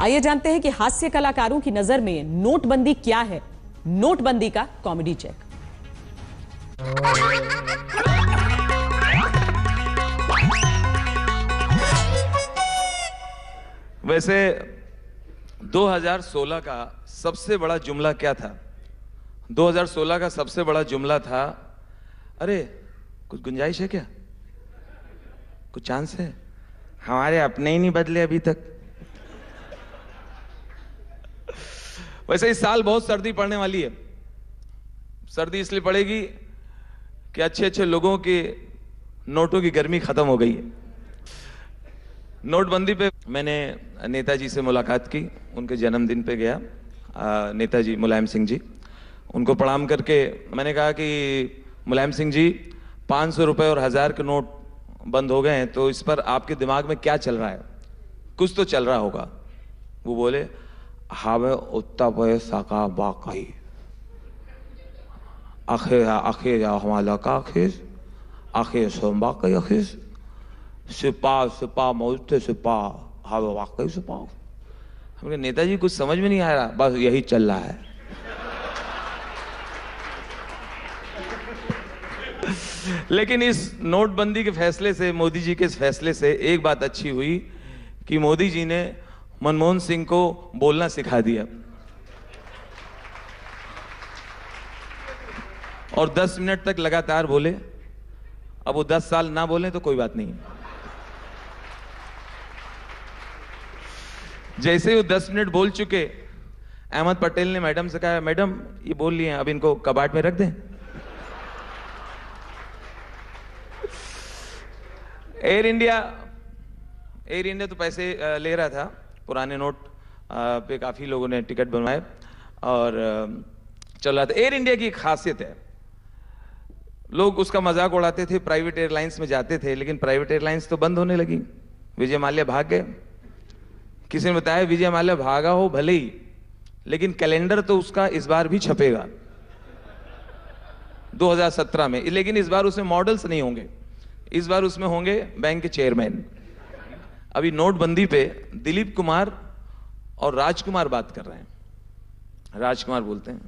आइए जानते हैं कि हास्य कलाकारों की नज़र में नोटबंदी क्या है। नोटबंदी का कॉमेडी चेक वैसे 2016 का सबसे बड़ा जुमला क्या था? 2016 का सबसे बड़ा जुमला था अरे कुछ गुंजाइश है क्या? कुछ चांस है? हमारे अपने ही नहीं बदले अभी तक। वैसे इस साल बहुत सर्दी पड़ने वाली है। सर्दी इसलिए पड़ेगी कि अच्छे अच्छे लोगों के नोटों की गर्मी खत्म हो गई है। नोटबंदी पे मैंने नेताजी से मुलाकात की, उनके जन्मदिन पे गया नेताजी मुलायम सिंह जी। उनको प्रणाम करके मैंने कहा कि मुलायम सिंह जी, पाँच सौ रुपये और हज़ार के नोट बंद हो गए हैं तो इस पर आपके दिमाग में क्या चल रहा है? कुछ तो चल रहा होगा। वो बोले हावे उत्ता पैसा का बाकई। आखिर आखिर हमारा का आखिर। आखिर सोमबा का आखिर। सिपा सिपा मौजते सिपा हावे वाकई सिपा। हमने नेताजी कुछ समझ में नहीं आ रहा बस यही चल रहा है। लेकिन इस नोटबंदी के फैसले से, मोदी जी के इस फैसले से एक बात अच्छी हुई कि मोदी जी ने मनमोहन सिंह को बोलना सिखा दिया। और 10 मिनट तक लगातार बोले। अब वो 10 साल ना बोले तो कोई बात नहीं। जैसे ही वो 10 मिनट बोल चुके, अहमद पटेल ने मैडम से कहा, मैडम, ये बोल लिए अब इनको कबाट में रख दें? एयर इंडिया एयर इंडिया तो पैसे ले रहा था। पुराने नोट पे काफ़ी लोगों ने टिकट बनवाए और चल रहा था। एयर इंडिया की खासियत है। लोग उसका मज़ाक उड़ाते थे प्राइवेट एयरलाइंस में जाते थे, लेकिन प्राइवेट एयरलाइंस तो बंद होने लगी। विजय माल्या भाग गए। किसी ने बताया, विजय माल्या, भागा हो भले ही, लेकिन कैलेंडर तो उसका इस बार भी छपेगा। 2017 में। लेकिन इस बार उसमें मॉडल्स नहीं होंगे। इस बार उसमें होंगे बैंक के चेयरमैन अभी नोटबंदी पे दिलीप कुमार और राजकुमार बात कर रहे हैं। राजकुमार बोलते हैं।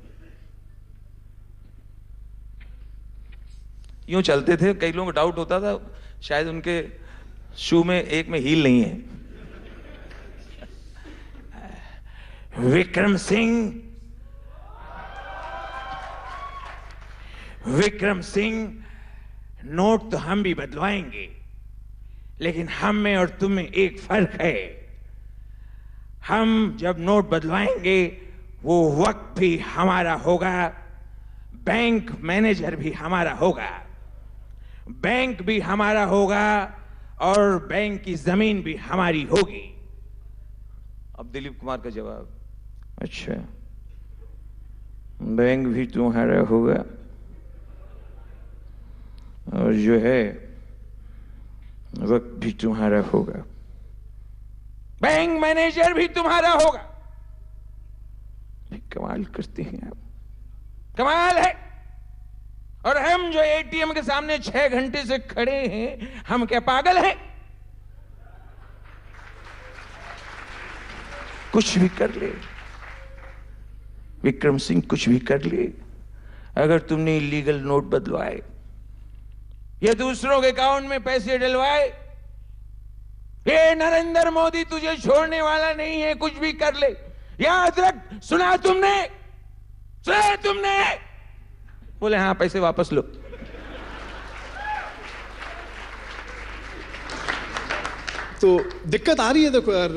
यूँ चलते थे, कई लोगों को डाउट होता था, शायद उनके शू में एक में हील नहीं है। विक्रम सिंह। विक्रम सिंह, नोट तो हम भी बदलवाएँगे। लेकिन हम में और तुम में एक फ़र्क है। हम जब नोट बदलवाएँगे वो वक्त भी हमारा होगा बैंक मैनेजर भी हमारा होगा बैंक भी हमारा होगा और बैंक की ज़मीन भी हमारी होगी। अब दिलीप कुमार का जवाब। अच्छा। बैंक भी तुम्हारा होगा और जो है वक्त भी तुम्हारा होगा। बैंक मैनेजर भी तुम्हारा होगा। कमाल करते हैं आप। कमाल है। और हम जो एटीएम के सामने छह घंटे से खड़े हैं हम क्या पागल हैं? कुछ भी कर ले। विक्रम सिंह कुछ भी कर ले। अगर तुमने इलीगल नोट बदलवाए ये दूसरों के अकाउंट में पैसे डलवाए। ये नरेंद्र मोदी तुझे छोड़ने वाला नहीं है, कुछ भी कर ले। याद रख सुना तुमने? सुना तुमने? बोले हाँ पैसे वापस लो। तो दिक्कत आ रही है, देखो यार,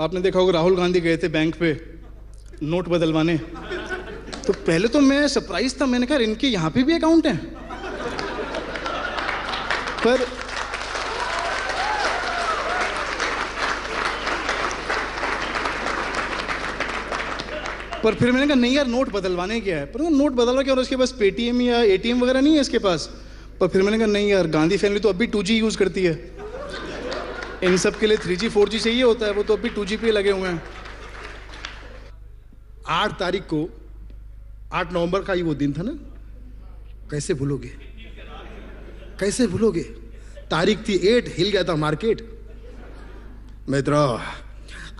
आपने देखा होगा राहुल गांधी गए थे बैंक पे, नोट बदलवाने। तो पहले तो मैं सरप्राइज़ था, मैंने कहा इनके यहाँ पे भी अकाउंट है? पर पर फिर मैंने कहा, नहीं यार, नोट बदलवाने क्या है? पर नोट बदलवा क्या? और उसके पास पेटीएम या एटीएम वगैरह नहीं है इसके पास? पर फिर मैंने कहा, नहीं यार गांधी फैमिली तो अभी टू जी यूज़ करती है। इन सब के लिए थ्री जी फोर जी चाहिए होता है, वो तो अभी टू जी पे लगे हुए हैं. आठ तारीख को, आठ नवंबर का ही वो दिन था ना? कैसे भूलोगे? कैसे भूलोगे? तारीख थी एट, हिल गया था मार्केट। मित्रों,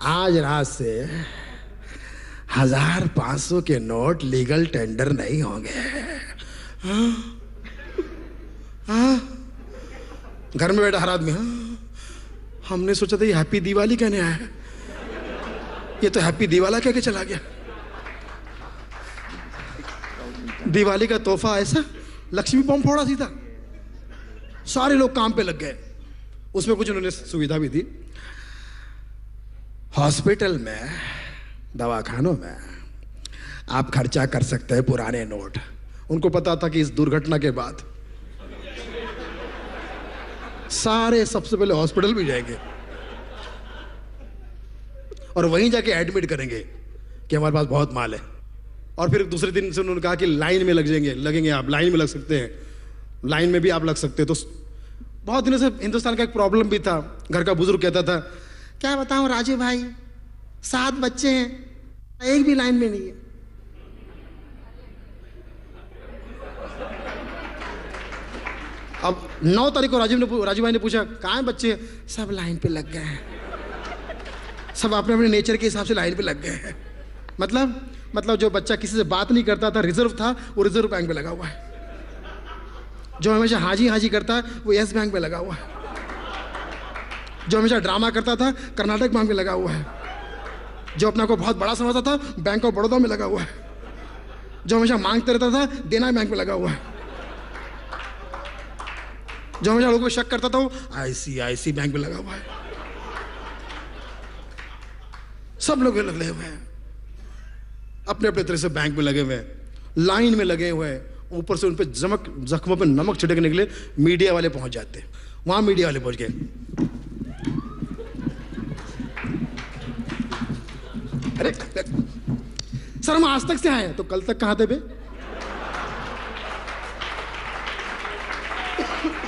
आज रात से हज़ार पाँच सौ के नोट लीगल टेंडर नहीं होंगे। हाँ? हाँ? घर में बैठा हर आदमी हाँ? हमने सोचा था ये हैप्पी दिवाली कहने आया है। ये तो हैप्पी दिवाला कह के चला गया। दिवाली का तोहफा ऐसा? लक्ष्मी बम फोड़ा सीधा। सारे लोग काम पे लग गए। उसमें कुछ उन्होंने सुविधा भी दी। हॉस्पिटल में, दवाखानों में, आप खर्चा कर सकते हैं पुराने नोट। उनको पता था कि इस दुर्घटना के बाद सारे सबसे पहले हॉस्पिटल भी जाएँगे। और वहीं जाके एडमिट करेंगे कि हमारे पास बहुत माल है। और फिर दूसरे दिन से उन्होंने कहा कि लाइन में लग जाएँगे, लगेंगे आप लाइन में लग सकते हैं। लाइन में भी आप लग सकते तो बहुत दिनों से हिंदुस्तान का एक प्रॉब्लम भी था। घर का बुज़ुर्ग कहता था, क्या बताऊँ राजू भाई, सात बच्चे हैं, एक भी लाइन में नहीं है। अब नौ तारीख को राजीव ने राजू भाई ने पूछा, कहाँ है बच्चे? सब लाइन पे लग गए हैं। सब अपने अपने नेचर के हिसाब से लाइन पे लग गए हैं। मतलब मतलब जो बच्चा किसी से बात नहीं करता था रिज़र्व था, वो रिज़र्व बैंक में लगा हुआ है। जो हमेशा हाजी हाजी करता है, वो यस बैंक में लगा हुआ है। जो हमेशा ड्रामा करता था, कर्नाटक बैंक में लगा हुआ है। जो अपना को बहुत बड़ा समझता था, बैंक ऑफ़ बड़ौदा में लगा हुआ है। जो हमेशा मांगते रहता था, देना बैंक में लगा हुआ है। जो हमेशा लोगों को शक करता था, वो आईसीआईसी बैंक में लगा हुआ है। सब लोग लगे हुए हैं। अपने अपने तरह से बैंक में लगे हुए हैं। लाइन में लगे हुए हैं। ऊपर से उन पर जमक, जख्मों पर नमक छिड़कने के लिए मीडिया वाले पहुँच जाते वहाँ मीडिया वाले पहुँच गए। अरे, सर हम आज तक से आए हैं तो कल तक कहाँ थे बे?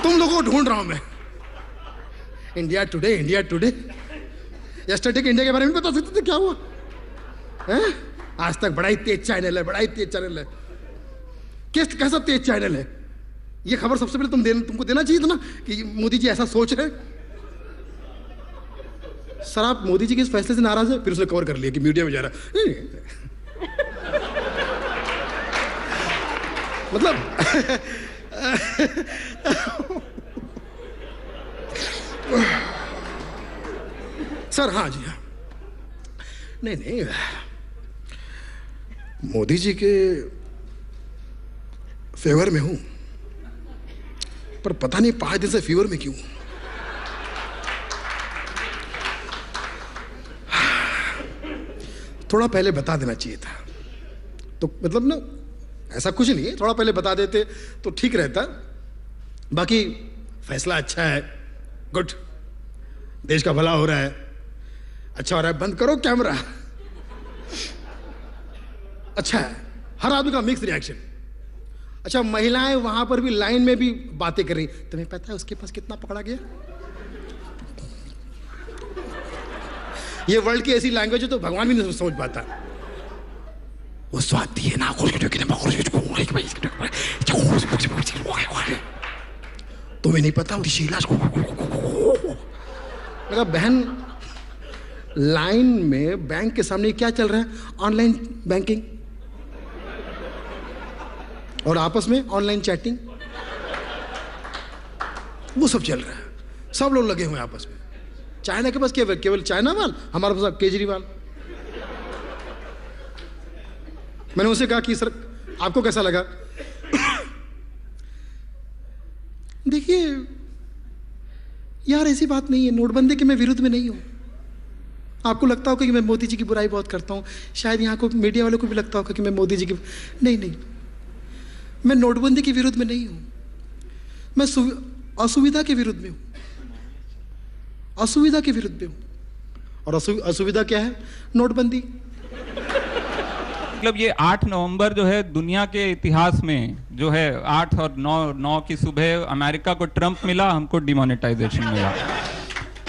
तुम लोगों को ढूंढ रहा हूँ मैं। India Today India Today. Yesterday के इंडिया के बारे में बता सकते थे क्या हुआ? हैं? आज तक बड़ा ही तेज चैनल है, बड़ा ही तेज चैनल है। किस कैसा तेज चैनल है। ये खबर सबसे पहले तुम दे, तुमको देना चाहिए था ना कि मोदी जी ऐसा सोच रहे सर आप मोदी जी के इस फैसले से नाराज़ है फिर उसने कवर कर लिया कि मीडिया में जा रहा मतलब सर हाँ जी हाँ। नहीं नहीं। मोदी जी के फेवर में हूँ। पर पता नहीं पाँच दिन से फीवर में क्यों? थोड़ा पहले बता देना चाहिए था। तो मतलब ना, ऐसा कुछ नहीं है थोड़ा पहले बता देते तो ठीक रहता। बाकी फैसला अच्छा है। गुड देश का भला हो रहा है। अच्छा हो रहा है, बंद करो कैमरा अच्छा है। हर आदमी का मिक्स रिएक्शन अच्छा महिलाएँ वहाँ पर भी लाइन में भी बातें कर रही तुम्हें पता है उसके पास कितना पकड़ा गया? ये वर्ल्ड की ऐसी लैंग्वेज है तो भगवान भी नहीं समझ पाता। वो दिए ना तुम्हें नहीं पता मेरा बहन लाइन में बैंक के सामने क्या चल रहा है? ऑनलाइन बैंकिंग और आपस में ऑनलाइन चैटिंग वो सब चल रहा है। सब लोग लगे हुए आपस में। चाइना के पास केवल केवल चाइना वाल हमारे पास केजरीवाल। मैंने उनसे कहा कि, सर, आपको कैसा लगा? देखिए, यार, ऐसी बात नहीं है। नोटबंदी के मैं विरुद्ध में नहीं हूँ। आपको लगता होगा कि मैं मोदी जी की बुराई बहुत करता हूँ। शायद यहाँ को मीडिया वालों को भी लगता होगा कि मैं मोदी जी की नहीं नहीं। मैं नोटबंदी के विरुद्ध में नहीं हूँ। मैं असुविधा के विरुद्ध में हूँ। असुविधा के विरुद्ध में हूँ। और असुविधा क्या है? नोटबंदी। मतलब ये 8 नवंबर जो है दुनिया के इतिहास में जो है 8 और 9 9 की सुबह अमेरिका को ट्रंप मिला हमको डिमोनेटाइजेशन मिला।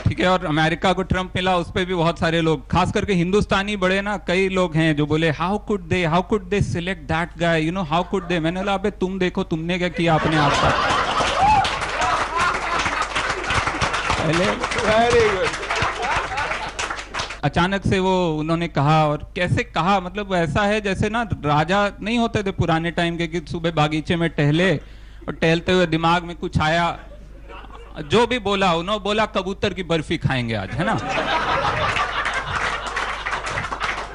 ठीक है और अमेरिका को ट्रंप मिला उस पर भी बहुत सारे लोग खास करके हिंदुस्तानी बड़े ना कई लोग हैं जो बोले how could they how could they select that guy you know how could they मैंने बोला अबे तुम देखो तुमने क्या किया अपने आप का वेरी गुड अचानक से वो उन्होंने कहा और कैसे कहा मतलब ऐसा है जैसे ना राजा नहीं होते थे पुराने टाइम के कि सुबह बागीचे में टहले और टहलते हुए दिमाग में कुछ आया जो भी बोला उन्होंने बोला, कबूतर की बर्फ़ी खाएँगे आज, है ना?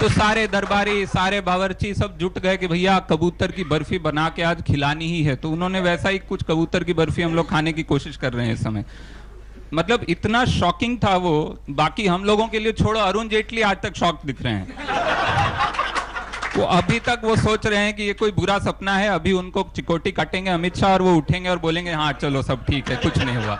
तो सारे दरबारी, सारे बावर्ची सब जुट गए कि भैया, कबूतर की बर्फ़ी बना के आज खिलानी ही है। तो उन्होंने वैसा ही कुछ कबूतर की बर्फ़ी हम लोग खाने की कोशिश कर रहे हैं इस समय। मतलब इतना शॉकिंग था वो, बाकी हम लोगों के लिए छोड़ो, अरुण जेटली आज तक शॉक दिख रहे हैं। वो अभी तक वो सोच रहे हैं कि ये कोई बुरा सपना है अभी उनको चिकोटी काटेंगे अमित शाह और वो उठेंगे और बोलेंगे हाँ चलो सब ठीक है कुछ नहीं हुआ।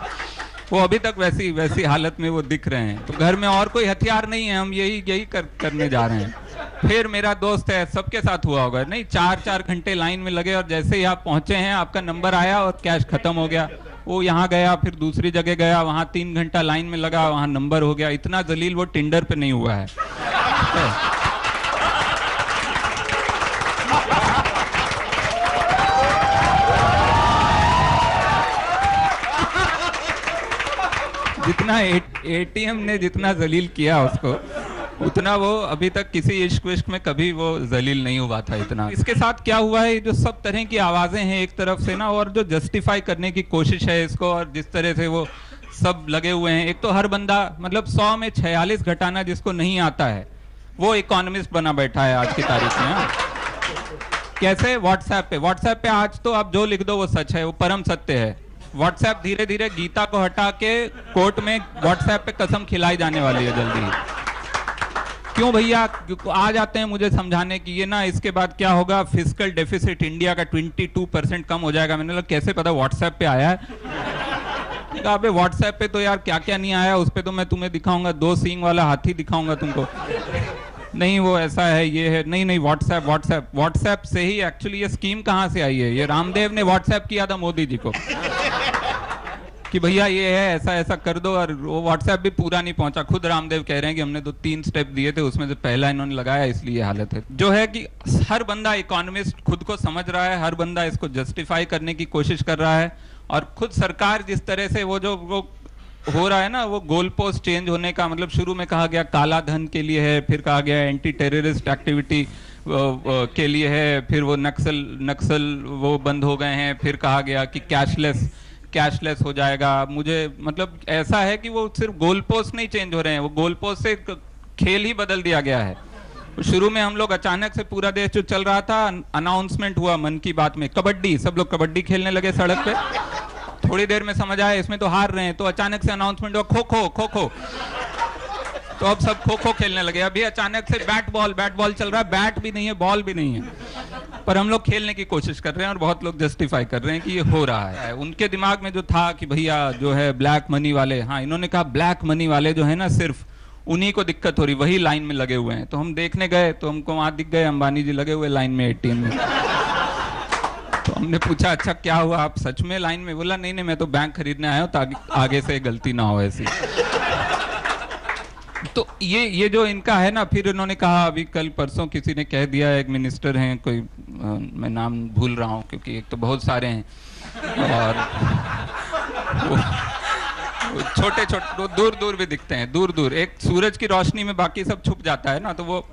वो अभी तक वैसी वैसी हालत में वो दिख रहे हैं। तो घर में और कोई हथियार नहीं है हम यही यही कर, करने जा रहे हैं। फिर मेरा दोस्त है सबके साथ हुआ होगा। नहीं चार चार घंटे लाइन में लगे और जैसे ही आप पहुँचे हैं आपका नंबर आया और कैश खत्म हो गया। वो यहाँ गया फिर दूसरी जगह गया वहाँ तीन घंटा लाइन में लगा वहाँ नंबर हो गया। इतना जलील वो टिंडर पे नहीं हुआ है। जितना एटीएम ने जितना जलील किया उसको, उतना वो अभी तक किसी इश्क विश्क में कभी वो जलील नहीं हुआ था इतना। इसके साथ क्या हुआ है, जो सब तरह की आवाज़ें हैं एक तरफ़ से ना, और जो जस्टिफाई करने की कोशिश है इसको, और जिस तरह से वो सब लगे हुए हैं। एक तो हर बंदा मतलब सौ में छियालीस घटाना जिसको नहीं आता है, वो इकोनॉमिस्ट बना बैठा है आज की तारीख में हाँ। कैसे? व्हाट्सएप पे। व्हाट्सएप पे आज तो आप जो लिख दो वो सच है, वो परम सत्य है। व्हाट्सएप धीरे धीरे गीता को हटा के कोर्ट में व्हाट्सएप पे कसम खिलाई जाने वाली है जल्दी। क्यों भैया? आ जाते हैं मुझे समझाने की ये ना इसके बाद क्या होगा? फ़िज़िकल डेफिसिट इंडिया का 22 परसेंट कम हो जाएगा। मैंने लगा कैसे पता व्हाट्सएप पे आया है? अबे व्हाट्सएप पे तो यार क्या क्या नहीं आया? उस पर तो मैं तुम्हें दिखाऊँगा। दो सींग वाला हाथी दिखाऊँगा तुमको। नहीं, वो ऐसा है, ये है। नहीं नहीं व्हाट्सएप व्हाट्सएप व्हाट्सएप से ही एक्चुअली ये स्कीम कहाँ से आई है? ये रामदेव ने व्हाट्सएप किया था मोदी जी को। कि भैया ये है, ऐसा ऐसा कर दो, और वो व्हाट्सएप भी पूरा नहीं पहुँचा। खुद रामदेव कह रहे हैं कि हमने तो तीन स्टेप दिए थे, उसमें से पहला इन्होंने लगाया, इसलिए हालत है। जो है कि हर बंदा इकोनॉमिस्ट खुद को समझ रहा है, हर बंदा इसको जस्टिफाई करने की कोशिश कर रहा है, और खुद सरकार जिस तरह से वो जो, वो हो रहा है ना, वो गोल पोस्ट चेंज होने का मतलब शुरू में कहा गया काला धन के लिए है, फिर कहा गया एंटी टेररिस्ट एक्टिविटी के लिए है, फिर वो नक्सल नक्सल वो बंद हो गए हैं, फिर कहा गया कि कैशलेस कैशलेस हो जाएगा। मुझे मतलब ऐसा है कि वो सिर्फ़ गोल पोस्ट नहीं चेंज हो रहे हैं। वो गोल पोस्ट से खेल ही बदल दिया गया है। शुरू में हम लोग अचानक से पूरा देश जो चल रहा था अनाउंसमेंट हुआ मन की बात में। कबड्डी, सब लोग कबड्डी खेलने लगे सड़क पे। थोड़ी देर में समझ आया, इसमें तो हार रहे हैं। तो अचानक से अनाउंसमेंट हुआ खो खो खो खो तो अब सब खो खो खेलने लगे। अभी अचानक से बैट बॉल बैट बॉल चल रहा है। बैट भी नहीं है बॉल भी नहीं है। पर हम लोग खेलने की कोशिश कर रहे हैं और बहुत लोग जस्टिफाई कर रहे हैं कि ये हो रहा है। उनके दिमाग में जो था कि भैया जो है ब्लैक मनी वाले हाँ इन्होंने कहा ब्लैक मनी वाले जो है ना सिर्फ़ उन्हीं को दिक्कत हो रही, वही लाइन में लगे हुए हैं। तो हम देखने गए तो हमको वहाँ दिख गए, अंबानी जी लगे हुए लाइन में एटीएम में। तो हमने पूछा अच्छा क्या हुआ? आप सच में लाइन में? बोला, नहीं नहीं, मैं तो बैंक खरीदने आया हूँ ताकि आगे से गलती ना हो ऐसी। तो ये ये जो इनका है ना फिर इन्होंने कहा अभी कल परसों किसी ने कह दिया एक मिनिस्टर हैं कोई आ, मैं नाम भूल रहा हूँ क्योंकि एक तो बहुत सारे हैं। और छोटे छोटे वो दूर दूर भी दिखते हैं दूर दूर। एक सूरज की रोशनी में बाकी सब छुप जाता है ना तो वो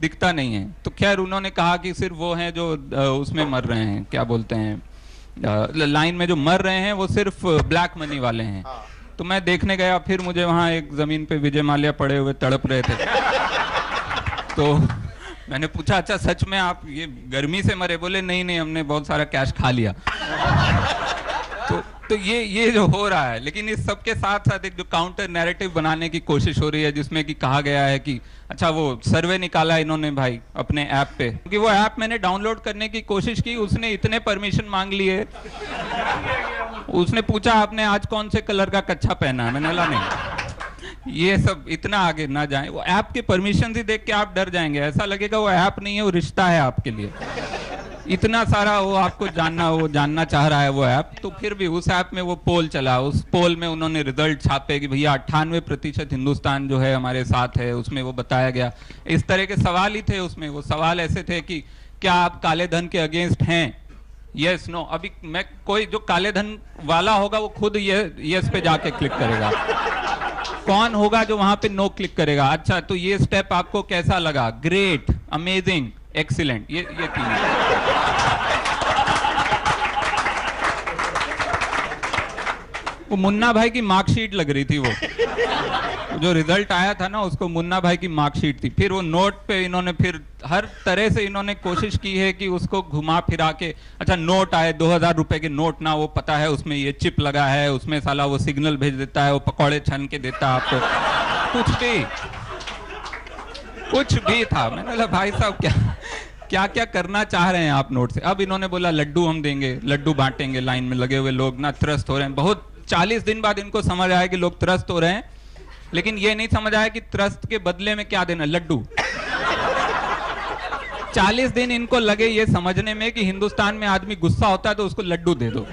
दिखता नहीं है। तो खैर उन्होंने कहा कि सिर्फ़ वो हैं जो उसमें मर रहे हैं क्या बोलते हैं लाइन में जो मर रहे हैं वो सिर्फ़ ब्लैक मनी वाले हैं। हाँ। तो मैं देखने गया, फिर मुझे वहाँ एक ज़मीन पे विजय माल्या पड़े हुए तड़प रहे थे। तो मैंने पूछा अच्छा सच में आप ये गर्मी से मरे? बोले, नहीं नहीं, हमने बहुत सारा कैश खा लिया। तो तो ये ये जो हो रहा है, लेकिन इस सबके साथ साथ एक जो काउंटर नैरेटिव बनाने की कोशिश हो रही है, जिसमें कि कहा गया है कि अच्छा वो सर्वे निकाला इन्होंने भाई अपने ऐप पे। क्योंकि वो ऐप मैंने डाउनलोड करने की कोशिश की, उसने इतने परमिशन मांग लिए। उसने पूछा, आपने आज कौन से कलर का कच्छा पहना है? मैंने बोला, नहीं। ये सब इतना आगे ना जाए। वो ऐप के परमिशन ही देख के आप डर जाएँगे। ऐसा लगेगा वो ऐप नहीं है, वो रिश्ता है आपके लिए। इतना सारा वो आपको जानना, वो जानना चाह रहा है वो ऐप। तो फिर भी उस ऐप में वो पोल चला। उस पोल में उन्होंने रिज़ल्ट छापे कि भैया, अट्ठानवे प्रतिशत हिंदुस्तान जो है हमारे साथ है, उसमें वो बताया गया। इस तरह के सवाल ही थे उसमें। वो सवाल ऐसे थे कि क्या आप काले धन के अगेंस्ट हैं? यस नो अभी मैं कोई जो काले धन वाला होगा, वो खुद ये यस पे जाके क्लिक करेगा। कौन होगा जो वहाँ पे नो क्लिक करेगा? अच्छा तो ये स्टेप आपको कैसा लगा? ग्रेट अमेजिंग एक्सीलेंट ये ये तीन मुन्ना भाई की मार्कशीट लग रही थी वो। जो रिज़ल्ट आया था ना, उसको मुन्ना भाई की मार्कशीट थी। फिर वो नोट पे इन्होंने फिर हर तरह से इन्होंने कोशिश की है कि उसको घुमा फिरा के अच्छा नोट आए, दो हज़ार रुपए के नोट ना, वो पता है उसमें ये चिप लगा है, उसमें साला वो सिग्नल भेज देता है, वो पकौड़े छन के देता है आपको। कुछ भी। कुछ भी था। मैंने बोला, भाई साहब, क्या क्या क्या करना चाह रहे हैं आप नोट से? अब इन्होंने बोला, लड्डू हम देंगे, लड्डू बांटेंगे लाइन में लगे हुए लोग ना, त्रस्त हो रहे हैं, बहुत चालीस दिन बाद इनको समझ आया कि लोग त्रस्त हो रहे हैं। लेकिन ये नहीं समझ आया कि त्रस्त के बदले में क्या देना, लड्डू। चालीस दिन इनको लगे ये समझने में कि हिंदुस्तान में आदमी गुस्सा होता है तो उसको लड्डू दे दो।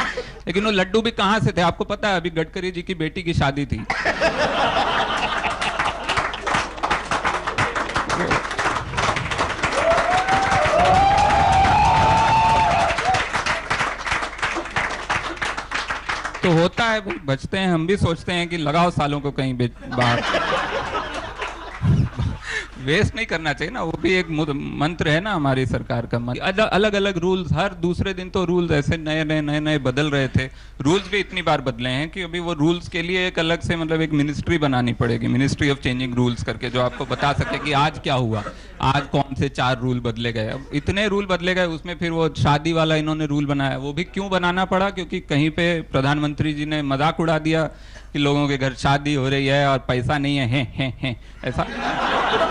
लेकिन वो लड्डू भी कहाँ से थे? आपको पता है, अभी गडकरी जी की बेटी की शादी थी। तो होता है, बचते हैं, हम भी सोचते हैं कि लगाओ सालों को कहीं बाहर। वेस्ट नहीं करना चाहिए ना, वो भी एक मंत्र है ना हमारी सरकार का मंत्र। अलग अलग रूल्स हर दूसरे दिन तो रूल्स ऐसे नए नए नए नए बदल रहे थे। रूल्स भी इतनी बार बदले हैं कि अभी वो रूल्स के लिए एक अलग से मतलब एक मिनिस्ट्री बनानी पड़ेगी मिनिस्ट्री ऑफ़ चेंजिंग रूल्स करके, जो आपको बता सके कि आज क्या हुआ, आज कौन से चार रूल बदले गए। अब इतने रूल बदले गए, उसमें फिर वो शादी वाला इन्होंने रूल बनाया, वो भी क्यों बनाना पड़ा? क्योंकि कहीं पे प्रधानमंत्री जी ने मज़ाक उड़ा दिया कि लोगों के घर शादी हो रही है और पैसा नहीं है, हैं हैं हैं, ऐसा।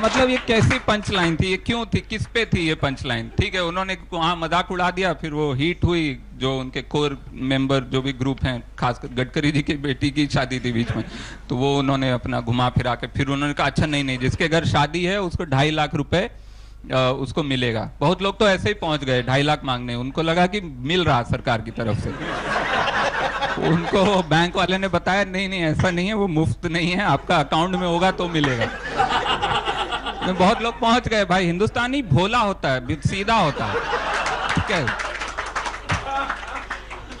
मतलब ये कैसी पंच लाइन थी? ये क्यों थी? किस पे थी ये पंच लाइन ठीक है, उन्होंने वहाँ मज़ाक उड़ा दिया, फिर वो हीट हुई, जो उनके कोर मेंबर जो भी ग्रुप हैं, खासकर गडकरी जी की बेटी की शादी थी बीच में तो वो उन्होंने अपना घुमा फिरा के, फिर उन्होंने कहा अच्छा नहीं नहीं, जिसके घर शादी है, उसको ढाई लाख रुपए उसको मिलेगा। बहुत लोग तो ऐसे ही पहुँच गए, ढाई लाख मांगने। उनको लगा कि मिल रहा सरकार की तरफ़ से। उनको बैंक वाले ने बताया, नहीं नहीं, ऐसा नहीं है, वो मुफ़्त नहीं है, आपका अकाउंट में होगा तो मिलेगा। में बहुत लोग पहुँच गए। भाई, हिंदुस्तानी भोला होता है सीधा होता है। है?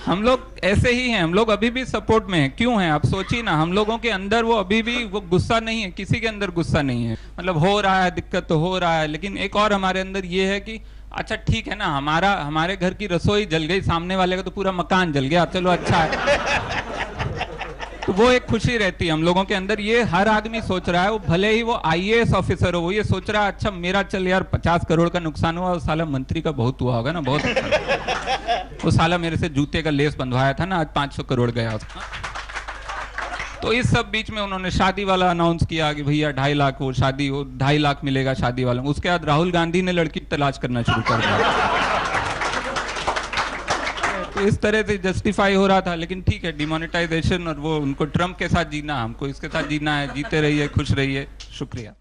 हम लोग ऐसे ही हैं। हम लोग अभी भी सपोर्ट में हैं। क्यों हैं? आप सोचिए ना, हम लोगों के अंदर वो अभी भी वो गुस्सा नहीं है। किसी के अंदर गुस्सा नहीं है। मतलब हो रहा है, दिक्कत तो हो रहा है, लेकिन एक और हमारे अंदर ये है कि अच्छा ठीक है ना, हमारा, हमारे घर की रसोई जल गई, सामने वाले का तो पूरा मकान जल गया। चलो अच्छा है। वो एक खुशी रहती है हम लोगों के अंदर। ये हर आदमी सोच रहा है वो भले ही वो आईएएस ऑफिसर हो वो ये सोच रहा है अच्छा मेरा चल यार पचास करोड़ का नुकसान हुआ उस साला मंत्री का बहुत हुआ होगा ना बहुत अच्छा। वो साला मेरे से जूते का लेस बंधवाया था ना आज पाँच सौ करोड़ गया उसका तो इस सब बीच में उन्होंने शादी वाला अनाउंस किया कि भैया ढाई लाख वो शादी वो ढाई लाख मिलेगा शादी वालों को। उसके बाद राहुल गांधी ने लड़की तलाश करना शुरू कर दिया। इस तरह से जस्टिफाई हो रहा था, लेकिन ठीक है डिमोनेटाइजेशन और वो उनको ट्रंप के साथ जीना, हमको इसके साथ जीना है, जीते रहिए, खुश रहिए, शुक्रिया।